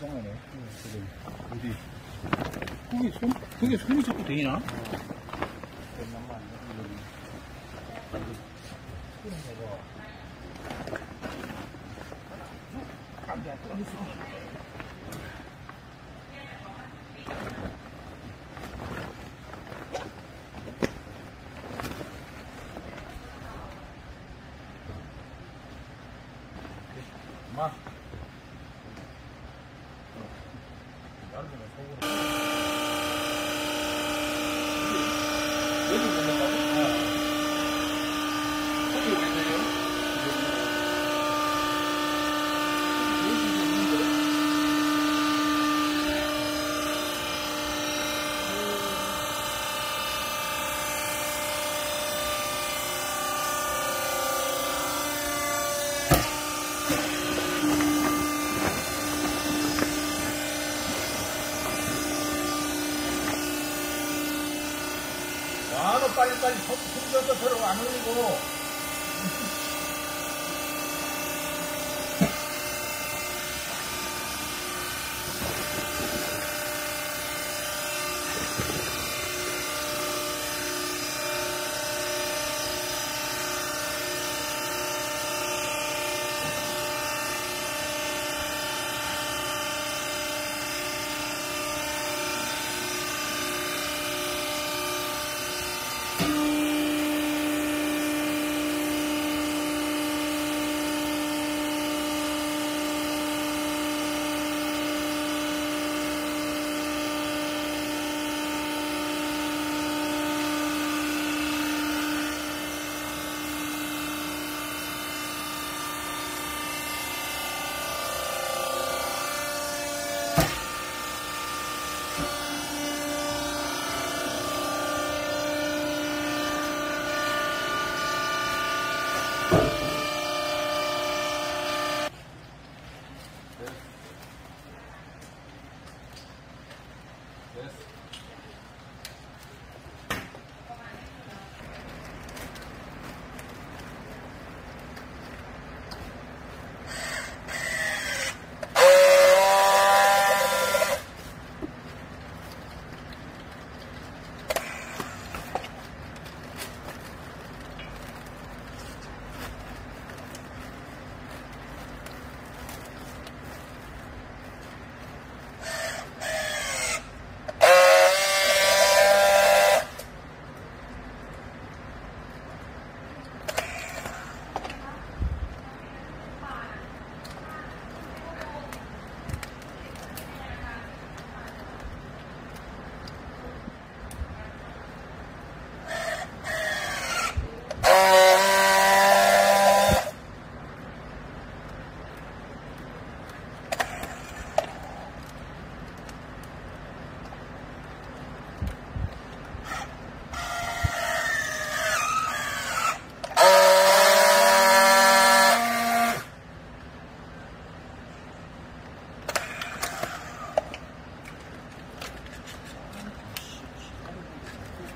이상하네. 지금 어디? 그게 손 그게 손이 자꾸 되나? 마. Thank you. 와, 너 빨리빨리 손, 손 져서 들어 안 흘리고.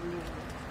あ。